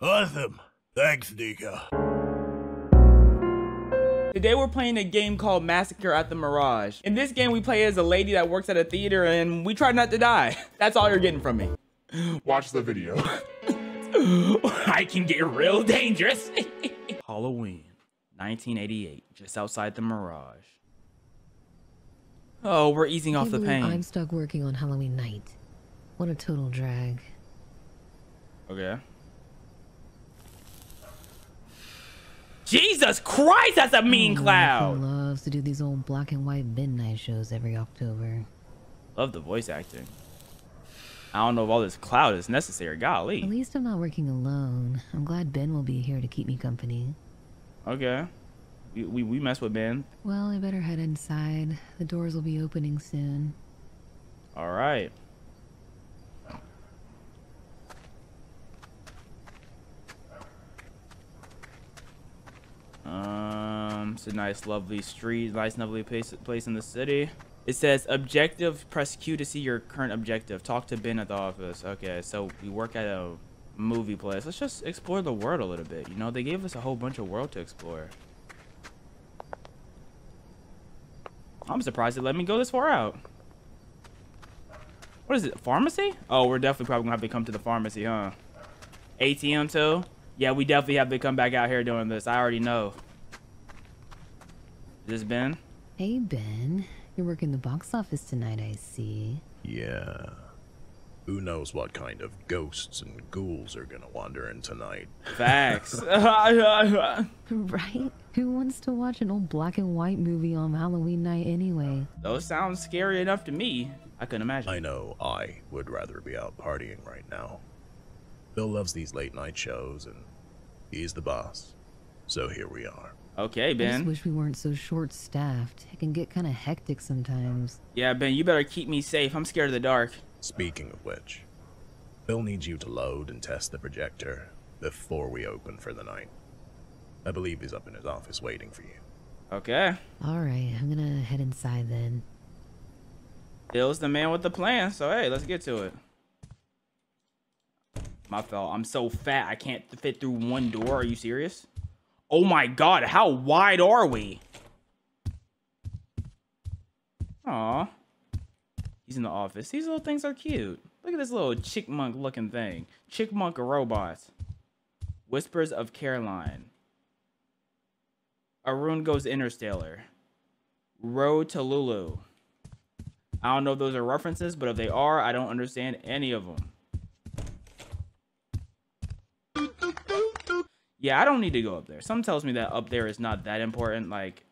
Awesome. Thanks, Nico. Today we're playing a game called Massacre at the Mirage. In this game, we play as a lady that works at a theater and we try not to die. That's all you're getting from me. Watch the video. I can get real dangerous. Halloween, 1988, just outside the Mirage. Oh, we're easing off the pain. I'm stuck working on Halloween night. What a total drag. Okay. Jesus Christ, that's a mean Oh, cloud. Who loves to do these old black and white midnight shows every October. Love the voice acting. I don't know if all this cloud is necessary. Golly. At least I'm not working alone. I'm glad Ben will be here to keep me company. Okay. We, we, we mess with Ben. Well, I better head inside. The doors will be opening soon. All right. It's a nice, lovely street, nice, lovely place, place in the city. It says objective, press Q to see your current objective. Talk to Ben at the office. Okay, so we work at a movie place. Let's just explore the world a little bit. You know, they gave us a whole bunch of world to explore. I'm surprised they let me go this far out. What is it? Pharmacy? Oh, we're definitely probably gonna have to come to the pharmacy, huh? ATM too? Yeah, we definitely have to come back out here doing this. I already know. Is this Ben? Hey, Ben. You're working the box office tonight, I see. Yeah. Who knows what kind of ghosts and ghouls are gonna wander in tonight? Facts. Right? Who wants to watch an old black and white movie on Halloween night anyway? Those sounds scary enough to me. I couldn't imagine. I know I would rather be out partying right now. Bill loves these late night shows, and he's the boss. So here we are. Okay, Ben. I just wish we weren't so short-staffed. It can get kind of hectic sometimes. Yeah, Ben, you better keep me safe. I'm scared of the dark. Speaking of which, Bill needs you to load and test the projector before we open for the night. I believe he's up in his office waiting for you. Okay. All right, I'm gonna head inside then. Bill's the man with the plan, so hey, let's get to it. My fault. I'm so fat I can't fit through one door. Are you serious? Oh my god, how wide are we? Aw. He's in the office. These little things are cute. Look at this little chickmunk looking thing. Chickmunk robot. Whispers of Caroline. Arun goes interstellar. Road to Lulu. I don't know if those are references, but if they are, I don't understand any of them. Yeah, I don't need to go up there. Some tells me that up there is not that important. Like,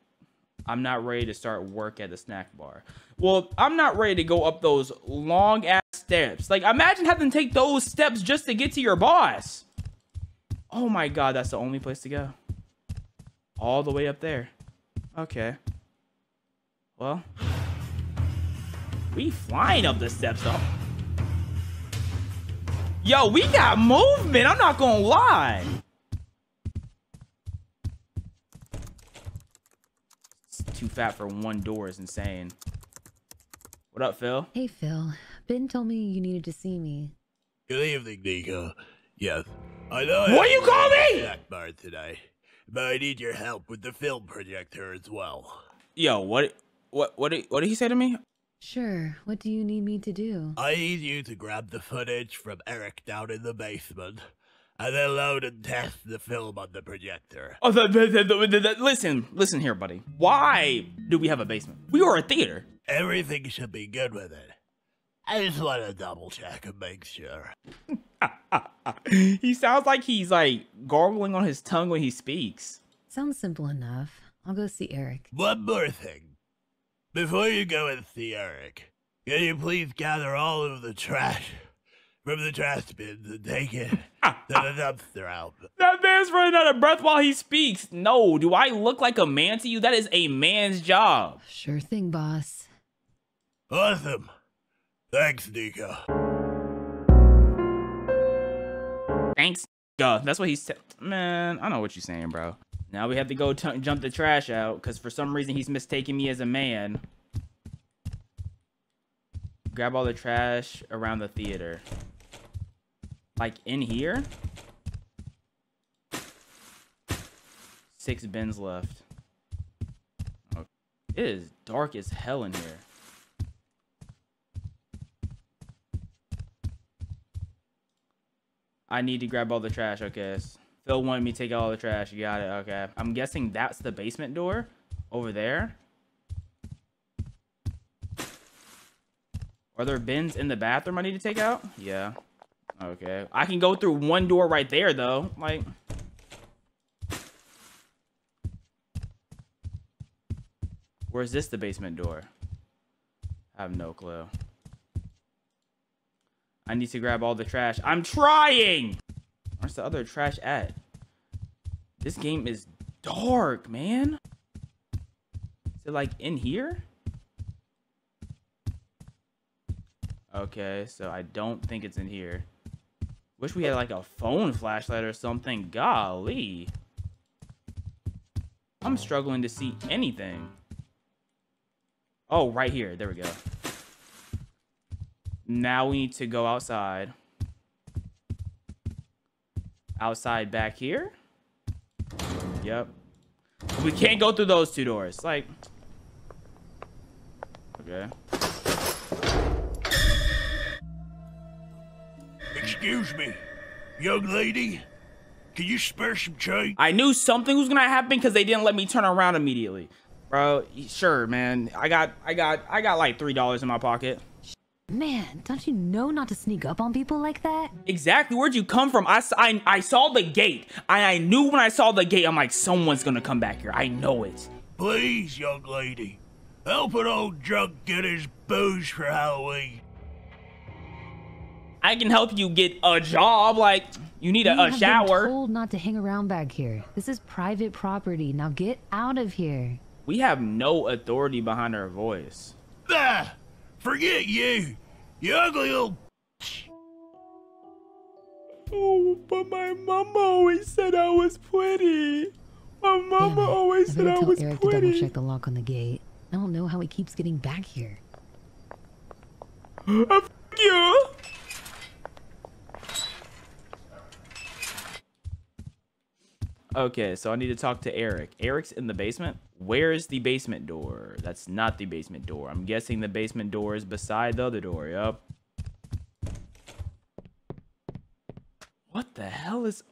I'm not ready to start work at the snack bar. Well, I'm not ready to go up those long ass steps. Like, imagine having to take those steps just to get to your boss. Oh my god, that's the only place to go. All the way up there. Okay. Well, we flying up the steps though. Yo, we got movement. I'm not gonna lie. It's too fat for one door is insane. What up, Phil? Hey, Phil. Ben told me you needed to see me. Good evening, Nico. Yes, I know. What do you call me? Snack bar today, but I need your help with the film projector as well. Yo, what? What? What? Did, what did he say to me? Sure. What do you need me to do? I need you to grab the footage from Eric down in the basement, and then load and test the film on the projector. Oh, the, the, the, the, the, listen, listen here, buddy. Why do we have a basement? We are a theater. Everything should be good with it. I just want to double check and make sure. he sounds like he's like gargling on his tongue when he speaks. Sounds simple enough. I'll go see Eric. One more thing. Before you go and see Eric, can you please gather all of the trash from the trash bin and take it to the dumpster out? That man's running out of breath while he speaks. No, do I look like a man to you? That is a man's job. Sure thing, boss. Awesome. Thanks, Nico. Thanks. Duh. That's what he said. Man, I know what you're saying, bro. Now we have to go t- jump the trash out because for some reason he's mistaking me as a man. Grab all the trash around the theater. Like in here? six bins left. Okay. It is dark as hell in here. I need to grab all the trash. Okay. Phil wanted me to take all the trash. You got it. Okay. I'm guessing that's the basement door over there. Are there bins in the bathroom I need to take out? Yeah. Okay. I can go through one door right there, though. Like... Is this the basement door? I have no clue. I need to grab all the trash. I'm trying! Where's the other trash at? This game is dark, man. Is it like in here? Okay, so I don't think it's in here. Wish we had like a phone flashlight or something. Golly. I'm struggling to see anything. Oh, right here. There we go. Now we need to go outside. Outside back here. Yep. We can't go through those two doors. Like. Okay. Excuse me, young lady. Can you spare some change? I knew something was gonna happen because they didn't let me turn around immediately. Bro, sure, man. I got, I got, I got like three dollars in my pocket. Man, don't you know not to sneak up on people like that? Exactly. Where'd you come from? I, I, I saw the gate. I, I knew when I saw the gate, I'm like, someone's gonna come back here. I know it. Please, young lady. Help an old drunk get his booze for Halloween. I can help you get a job. Like, you need a, a shower. Been told not to hang around back here. This is private property. Now get out of here. We have no authority behind our voice. Ah, forget you. You ugly old. Oh, but my mama always said I was pretty. My mama Damn it. always I said better I tell was Eric to double pretty. check the lock on the gate. I don't know how he keeps getting back here. Uh, f- you. Okay, so I need to talk to Eric. Eric's in the basement. Where is the basement door? That's not the basement door. I'm guessing the basement door is beside the other door. Yup. What the hell is...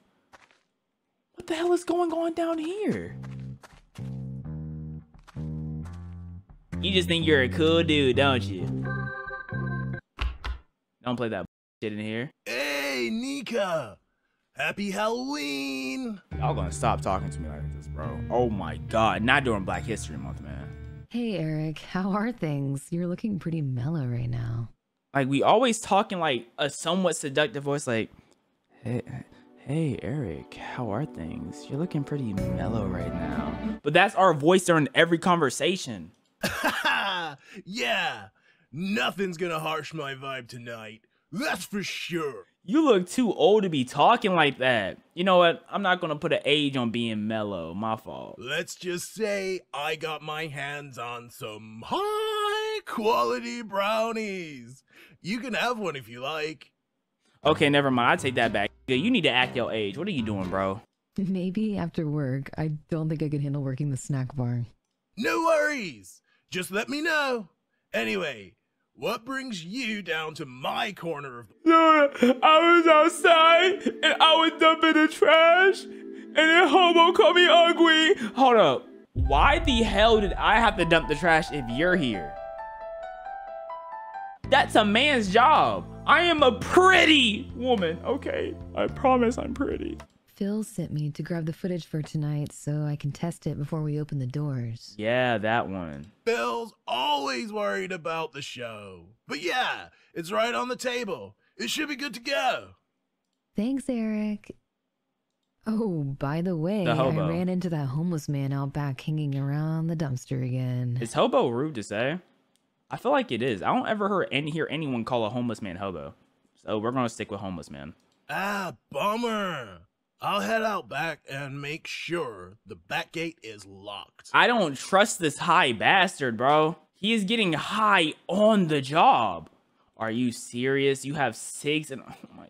What the hell is going on down here? You just think you're a cool dude, don't you? Don't play that shit in here. Hey, Nika. Happy Halloween. Y'all gonna stop talking to me like this, bro. Oh my god, not during Black History Month, man. Hey, Eric, how are things? You're looking pretty mellow right now. Like we always talk in like a somewhat seductive voice, like, hey, hey, Eric, how are things? You're looking pretty mellow right now. But that's our voice during every conversation. yeah, nothing's gonna harsh my vibe tonight. That's for sure. You look too old to be talking like that. You know what? I'm not gonna put an age on being mellow. My fault. Let's just say I got my hands on some high quality brownies. You can have one if you like. Okay, never mind. I take that back. You need to act your age. What are you doing, bro? Maybe after work. I don't think I could handle working the snack bar. No worries. Just let me know. Anyway, what brings you down to my corner of the- I was outside and I was dumping the trash and then hobo called me ugly. Hold up. Why the hell did I have to dump the trash if you're here? That's a man's job. I am a pretty woman, okay? I promise I'm pretty. Phil sent me to grab the footage for tonight so I can test it before we open the doors. Yeah, that one. Bill's always worried about the show. But yeah, it's right on the table. It should be good to go. Thanks, Eric. Oh, by the way, The I ran into that homeless man out back hanging around the dumpster again. Is hobo rude to say? I feel like it is. I don't ever hear any hear anyone call a homeless man hobo. So we're gonna stick with homeless man. Ah, bummer. I'll head out back and make sure the back gate is locked. I don't trust this high bastard, bro. He is getting high on the job. Are you serious? You have six and oh my.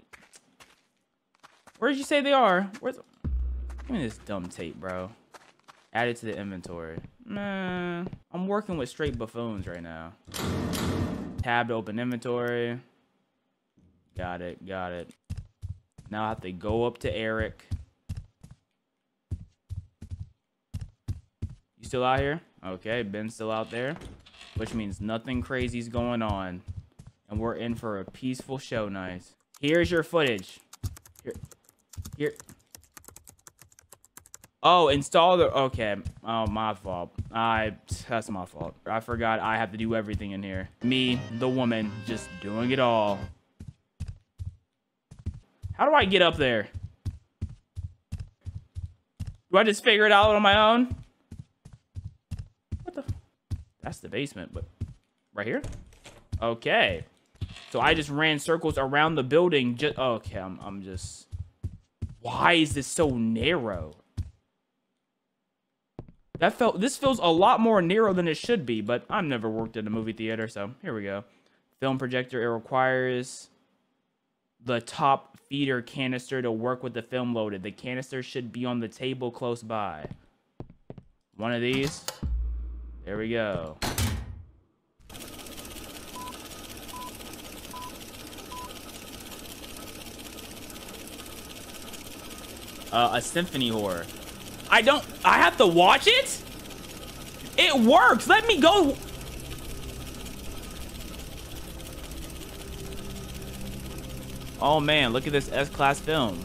Where did you say they are? Where's? Give me this dumb tape, bro. Add it to the inventory. Man, I'm working with straight buffoons right now. Tab to open inventory. Got it, got it. Now I have to go up to Eric. You still out here? Okay, Ben's still out there. Which means nothing crazy's going on. And we're in for a peaceful show night. Here's your footage. Here. Here. Oh, install the... Okay. Oh, my fault. I... That's my fault. I forgot I have to do everything in here. Me, the woman, just doing it all. How do I get up there? Do I just figure it out on my own? What the... That's the basement, but... Right here? Okay. So I just ran circles around the building. Just... Okay, I'm, I'm just... Why is this so narrow? That felt this feels a lot more narrow than it should be, but I've never worked in a movie theater, so here we go. Film projector, it requires the top feeder canister to work with the film loaded. The canister should be on the table close by. One of these. There we go. Uh, a symphony horror. I don't... I have to watch it? It works. Let me go. Oh, man. Look at this S-Class film.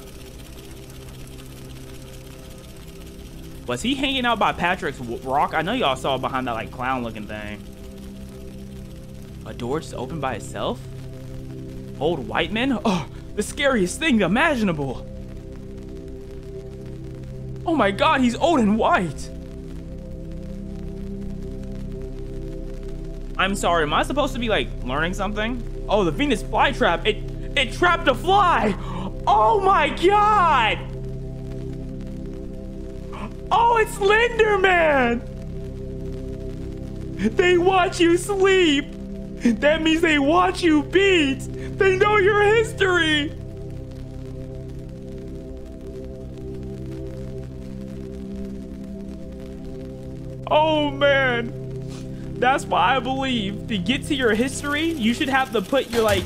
Was he hanging out by Patrick's rock? I know y'all saw behind that, like, clown-looking thing. A door just opened by itself? Old white men? Oh, the scariest thing imaginable. Oh my god, he's old and white. I'm sorry, am I supposed to be like learning something? Oh, the Venus flytrap. It it trapped a fly. Oh my god. Oh, it's Slenderman. They watch you sleep. That means they watch you beat. They know your history. Oh man. That's why I believe to get to your history, you should have to put your like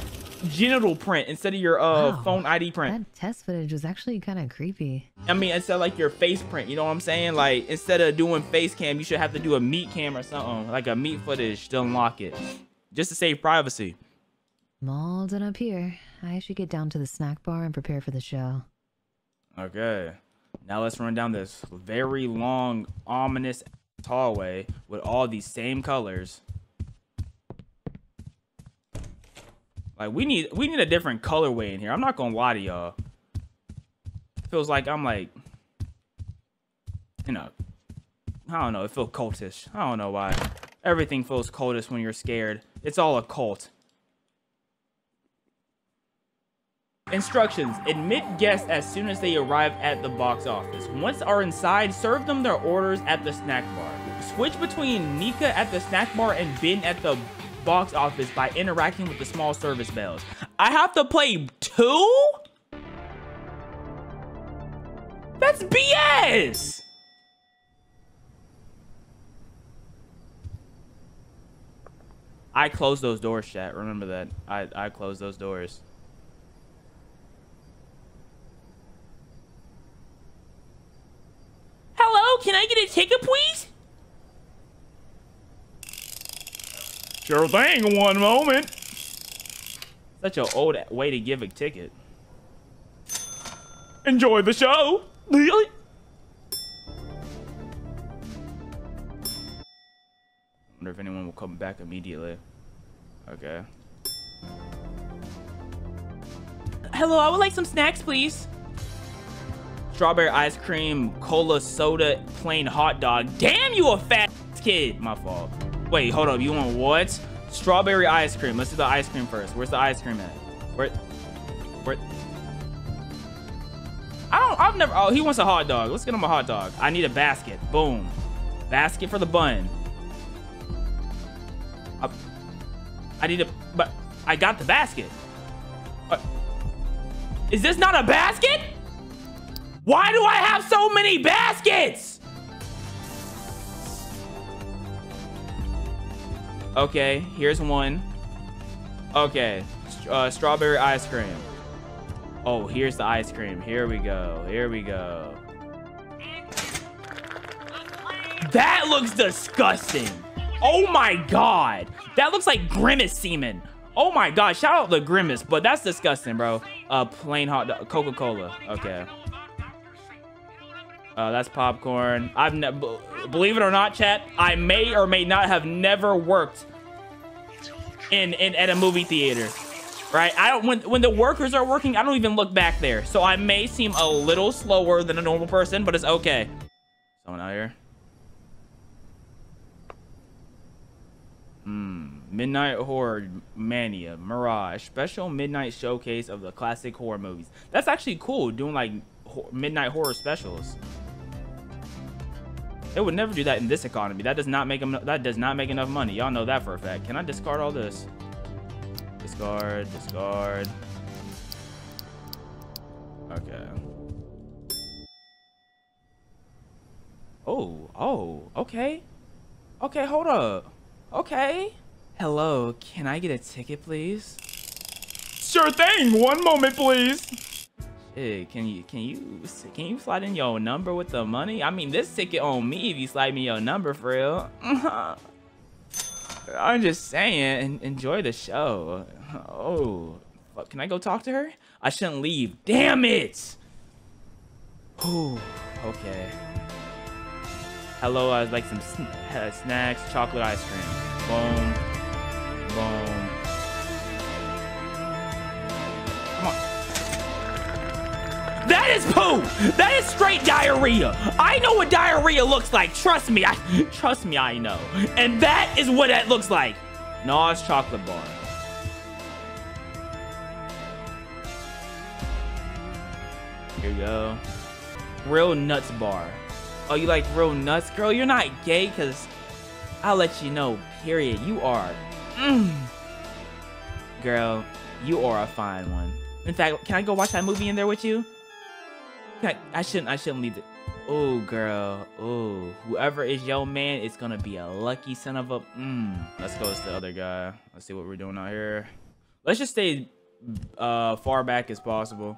genital print instead of your uh wow. phone ID print. That test footage was actually kind of creepy. I mean, instead of like your face print, you know what I'm saying? Like instead of doing face cam, you should have to do a meat cam or something, like a meat footage to unlock it, just to save privacy. I'm all done up here. I should get down to the snack bar and prepare for the show. Okay. Now let's run down this very long, ominous hallway with all these same colors. Like we need we need a different colorway in here. I'm not gonna lie to y'all. Feels like I'm like, you know, I don't know. It feels cultish. I don't know why. Everything feels cultish when you're scared. It's all a cult. Instructions. Admit guests as soon as they arrive at the box office. Once are inside, serve them their orders at the snack bar. Switch between Nika at the snack bar and Ben at the box office by interacting with the small service bells. I have to play two? That's BS! I closed those doors, chat. Remember that. I, I closed those doors. Hello, can I get a ticket, please? Sure thing, one moment. Such an old way to give a ticket. Enjoy the show. Really? Wonder if anyone will come back immediately. Okay. Hello, I would like some snacks, please strawberry ice cream, cola soda, plain hot dog. Damn, you a fat kid. My fault. Wait, hold up. You want what? Strawberry ice cream. Let's do the ice cream first. Where's the ice cream at? Where? Where? I don't. I've never. Oh, he wants a hot dog. Let's get him a hot dog. I need a basket. Boom. Basket for the bun. I, I need a. But I got the basket. What? Is this not a basket? Why do I have so many baskets? Okay, here's one. Okay, uh, strawberry ice cream. Oh, here's the ice cream. Here we go. Here we go. That looks disgusting. Oh my god. That looks like Grimace semen. Oh my god. Shout out the Grimace, but that's disgusting, bro. Uh, plain hot Coca-Cola. Okay. Uh, that's popcorn. I've never, believe it or not, chat. I may or may not have never worked in in at a movie theater. Right? I don't when when the workers are working, I don't even look back there. So I may seem a little slower than a normal person, but it's okay. Someone out here. Hmm. Midnight Horror Mania Mirage special midnight showcase of the classic horror movies. That's actually cool. Doing like midnight horror specials. They would never do that in this economy. That does not make them. That does not make enough money. Y'all know that for a fact. Can I discard all this? Discard. Discard. Okay. Oh. Oh. Okay. Okay. Hold up. Okay. Hello. Can I get a ticket, please? Sure thing. One moment, please. Hey, can you can you can you slide in your number with the money? I mean, this ticket on me if you slide me your number for real. I'm just saying, enjoy the show. Oh, can I go talk to her? I shouldn't leave. Damn it! Okay. Hello, I'd like some sn uh, snacks, chocolate ice cream. Boom, boom. That is poo. That is straight diarrhea. I know what diarrhea looks like. Trust me. I trust me. I know. And that is what that looks like. Nas chocolate bar. Here we go. Real nuts bar. Oh, you like real nuts, girl? You're not gay, cause I'll let you know. Period. You are. Mm. Girl, you are a fine one. In fact, can I go watch that movie in there with you? I, I shouldn't I shouldn't leave it. Oh girl. Oh. Whoever is your man is gonna be a lucky son of a mm. Let's go to the other guy. Let's see what we're doing out here. Let's just stay uh far back as possible.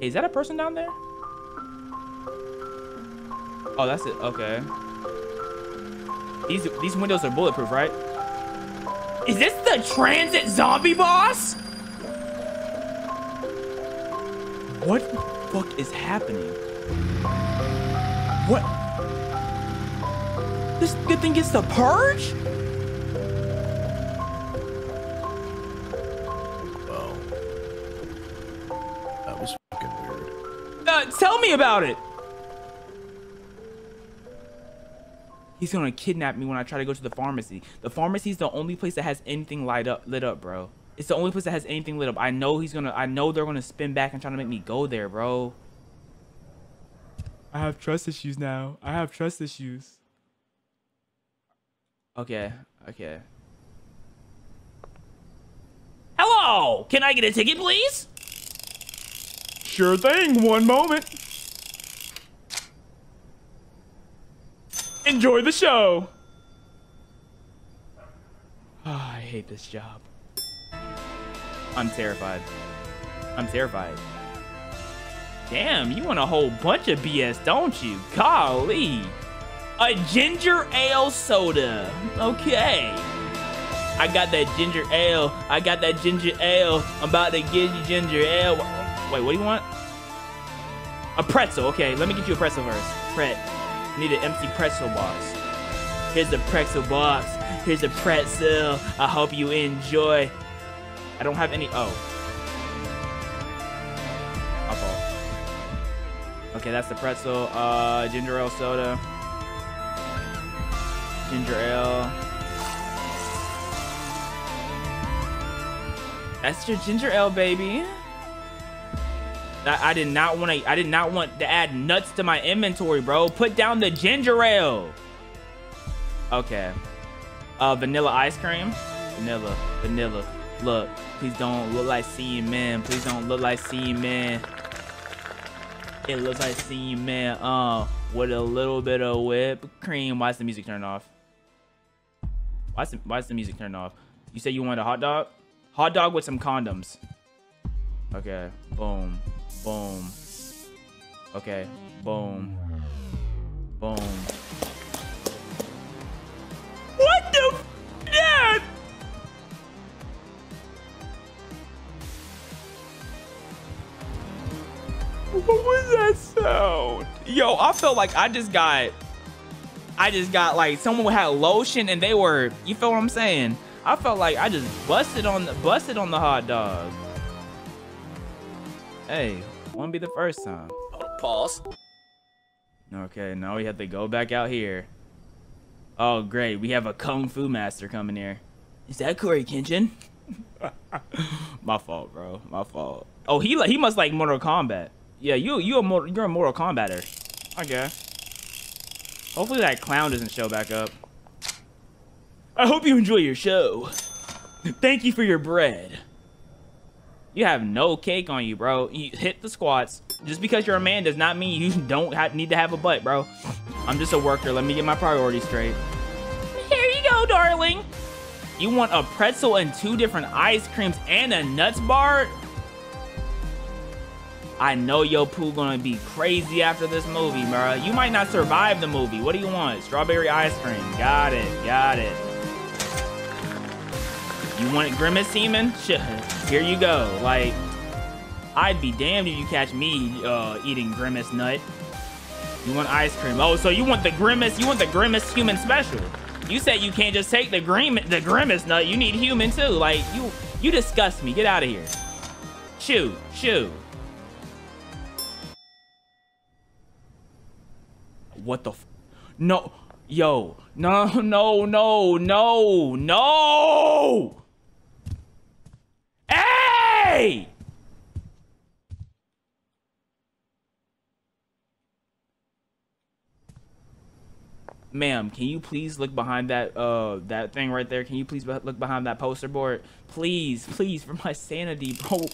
Hey, is that a person down there? Oh, that's it. Okay. These these windows are bulletproof, right? Is this the transit zombie boss? What the fuck is happening? What? This good thing gets the purge? Well, that was fucking weird. Uh, tell me about it. He's gonna kidnap me when I try to go to the pharmacy. The pharmacy's the only place that has anything light up, lit up, bro. It's the only place that has anything lit up. I know he's gonna. I know they're gonna spin back and try to make me go there, bro. I have trust issues now. I have trust issues. Okay. Okay. Hello. Can I get a ticket, please? Sure thing. One moment. Enjoy the show. Oh, I hate this job. I'm terrified. I'm terrified. Damn, you want a whole bunch of BS, don't you? Golly. A ginger ale soda. Okay. I got that ginger ale. I got that ginger ale. I'm about to give you ginger ale. Wait, what do you want? A pretzel. Okay, let me get you a pretzel first. Pret. Need an empty pretzel box. Here's the pretzel box. Here's the pretzel. I hope you enjoy. I don't have any. Oh. My fault. Okay, that's the pretzel. Uh, ginger ale soda. Ginger ale. That's your ginger ale, baby. I, I did not want to. I did not want to add nuts to my inventory, bro. Put down the ginger ale. Okay. Uh, vanilla ice cream. Vanilla. Vanilla. Look, please don't look like semen. Please don't look like semen. It looks like semen. Uh, with a little bit of whipped cream. Why is the music turned off? Why is the, why is the music turned off? You said you wanted a hot dog? Hot dog with some condoms. Okay. Boom. Boom. Okay. Boom. Boom. What was that sound? Yo, I felt like I just got I just got like someone had lotion and they were you feel what I'm saying? I felt like I just busted on the busted on the hot dog. Hey, won't be the first time. Pause. Okay, now we have to go back out here. Oh, great. We have a Kung Fu master coming here. Is that Cory Kenshin? My fault, bro. My fault. Oh, he he must like Mortal Kombat. Yeah, you you a more you're a Mortal Kombatter. guess. Hopefully that clown doesn't show back up. I hope you enjoy your show. Thank you for your bread. You have no cake on you, bro. You hit the squats. Just because you're a man does not mean you don't have, need to have a butt, bro. I'm just a worker. Let me get my priorities straight. Here you go, darling. You want a pretzel and two different ice creams and a nuts bar? I know your poo gonna be crazy after this movie, bro. You might not survive the movie. What do you want? Strawberry ice cream. Got it. Got it. You want grimace semen? Shit. Here you go. Like, I'd be damned if you catch me uh, eating grimace nut. You want ice cream? Oh, so you want the grimace? You want the grimace human special? You said you can't just take the grimace the grimace nut. You need human too. Like you, you disgust me. Get out of here. Shoo, shoo. What the? F no, yo, no, no, no, no, no. Hey! Ma'am, can you please look behind that uh that thing right there? Can you please look behind that poster board? Please, please, for my sanity, bro.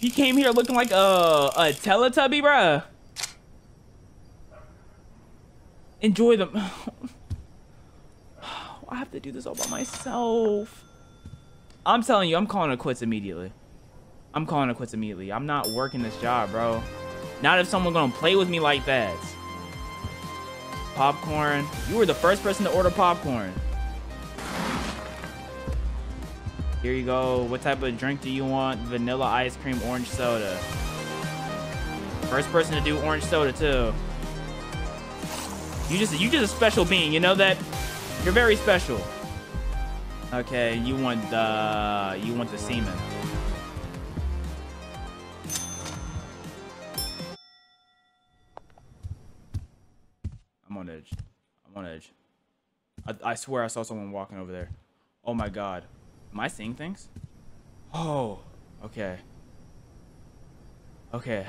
You came here looking like a a Teletubby, bruh. Enjoy them. I have to do this all by myself. I'm telling you, I'm calling it quits immediately. I'm calling it quits immediately. I'm not working this job, bro. Not if someone gonna play with me like that. Popcorn. You were the first person to order popcorn. Here you go. What type of drink do you want? Vanilla ice cream, orange soda. First person to do orange soda too. You just you just a special being, you know that? You're very special. Okay, you want the you want the semen. I'm on edge. I'm on edge. I, I swear I saw someone walking over there. Oh my god. Am I seeing things? Oh, okay. Okay.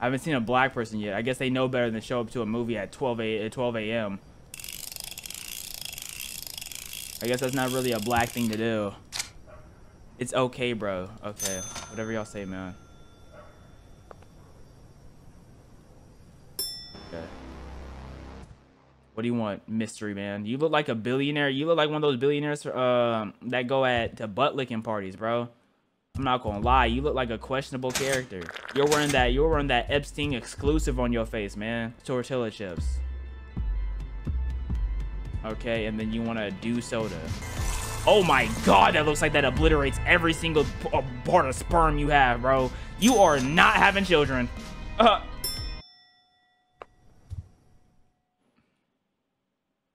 I haven't seen a black person yet. I guess they know better than show up to a movie at 12 a, at 12 a.m. I guess that's not really a black thing to do. It's okay, bro. Okay. Whatever y'all say, man. Okay. What do you want, mystery man? You look like a billionaire. You look like one of those billionaires uh, that go at to butt licking parties, bro. I'm not gonna lie, you look like a questionable character. You're wearing that, you're wearing that Epstein exclusive on your face, man. Tortilla chips. Okay, and then you want to do soda. Oh my god, that looks like that obliterates every single uh, part of sperm you have, bro. You are not having children. Uh.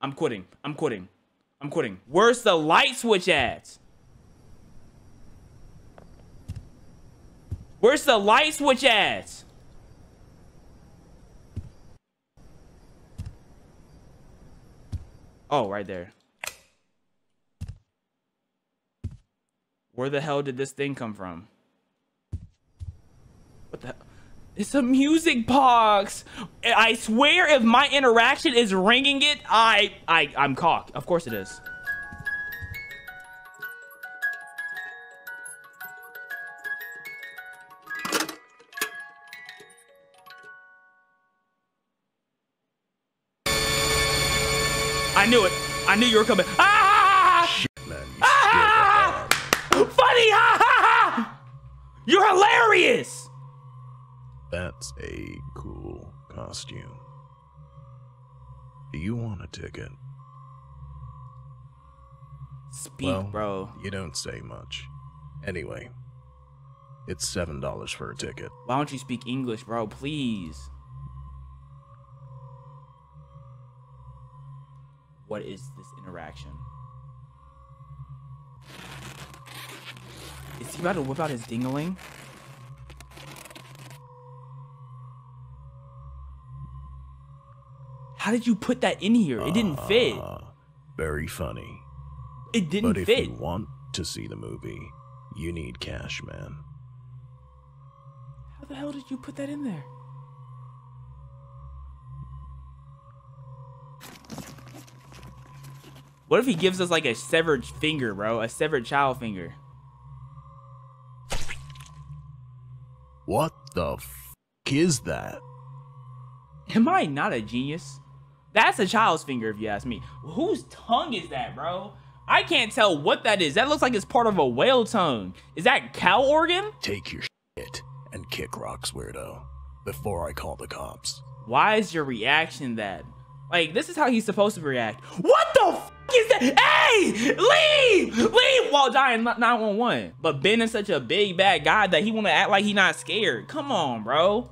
I'm quitting. I'm quitting. I'm quitting. Where's the light switch at? Where's the light switch at? Oh, right there. Where the hell did this thing come from? What the It's a music box. I swear if my interaction is ringing it, I I I'm cock. Of course it is. Knew it. I knew you were coming. Ah! Shit, man. Ah! Funny! Ha ha ha! You're hilarious! That's a cool costume. Do you want a ticket? Speak, well, bro. You don't say much. Anyway, it's seven dollars for a ticket. Why don't you speak English, bro? Please. What is this interaction? Is he about to whip out his dingaling? How did you put that in here? It didn't fit. Ah, very funny. It didn't but if you want to see the movie, you need cash, man. How the hell did you put that in there? What if he gives us like a severed finger, bro? A severed child finger. What the f is that? Am I not a genius? That's a child's finger, if you ask me. Whose tongue is that, bro? I can't tell what that is. That looks like it's part of a whale tongue. Is that cow organ? Take your shit and kick rocks, weirdo. Before I call the cops. Why is your reaction that? Like, this is how he's supposed to react. What the Hey! Leave! Leave! While dying 911. But Ben is such a big bad guy that he wanna act like he not scared. Come on, bro.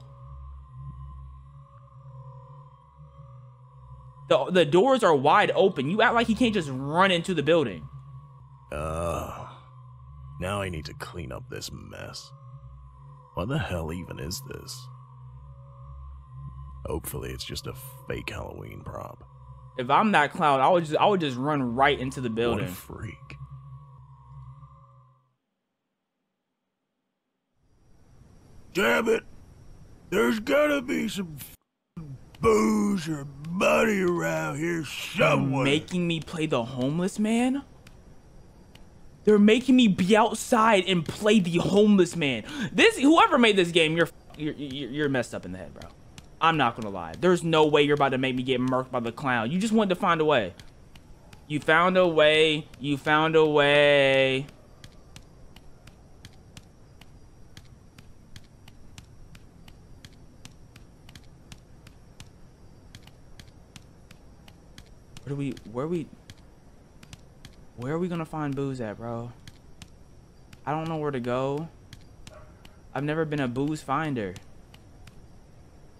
The, the doors are wide open. You act like he can't just run into the building. Uh, now I need to clean up this mess. What the hell even is this? Hopefully it's just a fake Halloween prop. If I'm that clown, I would just I would just run right into the building. What a freak. Damn it! There's gotta be some booze or money around here somewhere. making me play the homeless man? They're making me be outside and play the homeless man. This whoever made this game, you're you're you're you're messed up in the head, bro. I'm not gonna lie. There's no way you're about to make me get murked by the clown. You just wanted to find a way. You found a way. You found a way. Where do we? Where are we? Where are we gonna find booze at, bro? I don't know where to go. I've never been a booze finder.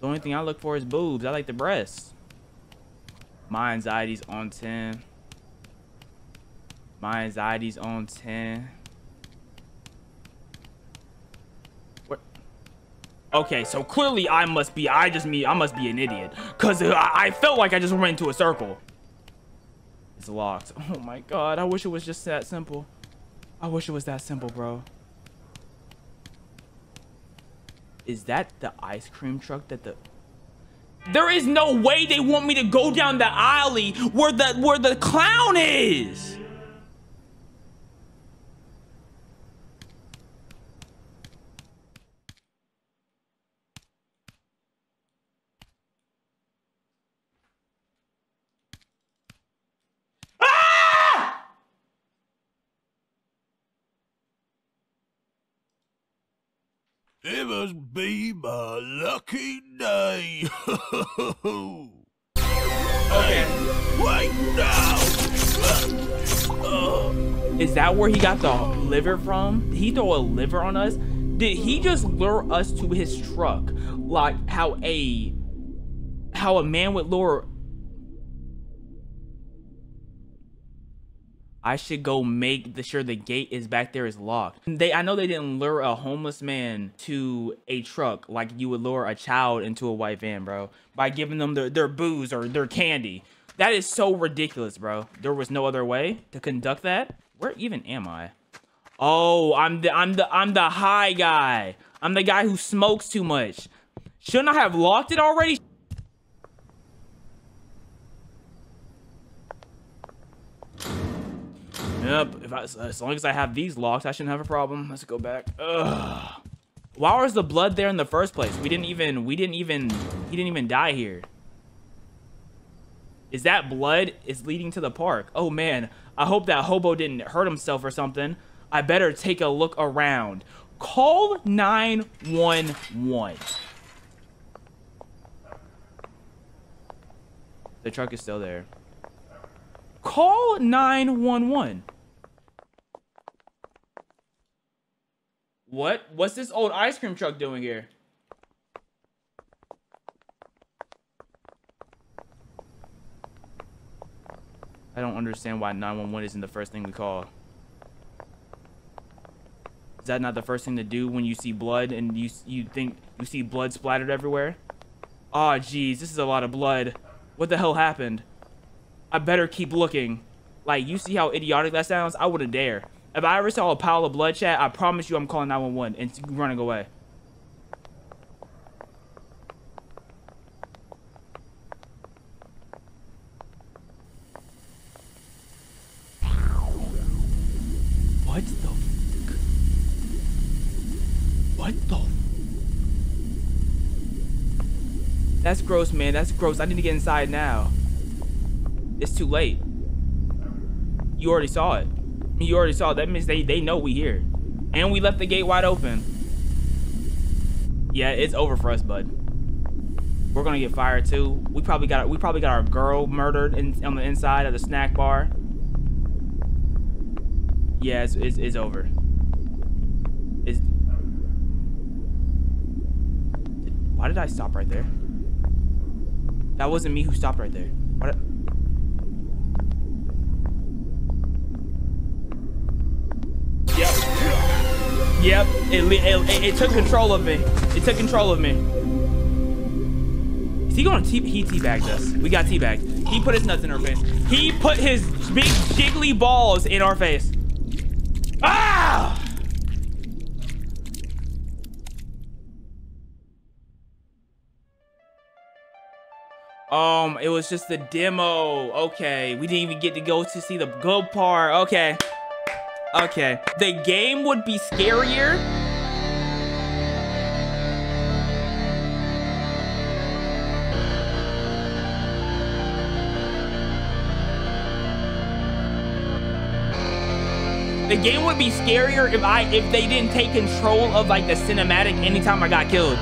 The only thing I look for is boobs. I like the breasts. My anxiety's on 10. My anxiety's on 10. What? Okay, so clearly I must be, I just me, I must be an idiot. Cause I, I felt like I just went into a circle. It's locked. Oh my god, I wish it was just that simple. I wish it was that simple, bro. Is that the ice cream truck that the There is no way they want me to go down the alley where the where the clown is. Ah! It must be my lucky day. Okay. Wait. Is that where he got the liver from? Did he throw a liver on us? Did he just lure us to his truck? Like how a how a man would lure I should go make the sure the gate is back there is locked. They I know they didn't lure a homeless man to a truck like you would lure a child into a white van, bro, by giving them their, their booze or their candy. That is so ridiculous, bro. There was no other way to conduct that. Where even am I? Oh, I'm the I'm the I'm the high guy. I'm the guy who smokes too much. Shouldn't I have locked it already? Yep. If I, as long as I have these locked, I shouldn't have a problem. Let's go back. Ugh. Why was the blood there in the first place? We didn't even. We didn't even. He didn't even die here. Is that blood is leading to the park? Oh man, I hope that hobo didn't hurt himself or something. I better take a look around. Call 911. The truck is still there. Call 911. What? What's this old ice cream truck doing here? I don't understand why 911 isn't the first thing we call. Is that not the first thing to do when you see blood and you you think you see blood splattered everywhere? Oh, jeez, this is a lot of blood. What the hell happened? I better keep looking. Like, you see how idiotic that sounds? I wouldn't dare. If I ever saw a pile of blood, chat, I promise you I'm calling 911 and running away. What the What the That's gross, man. That's gross. I need to get inside now. It's too late. You already saw it. You already saw. That means they, they know we here. And we left the gate wide open. Yeah, it's over for us, bud. We're gonna get fired too. We probably got we probably got our girl murdered in, on the inside of the snack bar. Yeah, it's, it's, it's over. It's, why did I stop right there? That wasn't me who stopped right there. What? Yep. It, it, it, took control of me. It took control of me. Is he going to he teabagged us? We got teabagged. He put his nuts in our face. He put his big jiggly balls in our face. Ah! Um, it was just the demo. Okay, we didn't even get to go to see the good part. Okay. Okay. The game would be scarier. The game would be scarier if I if they didn't take control of like the cinematic anytime I got killed.